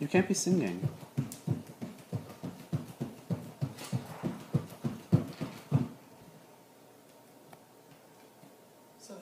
You can't be singing. So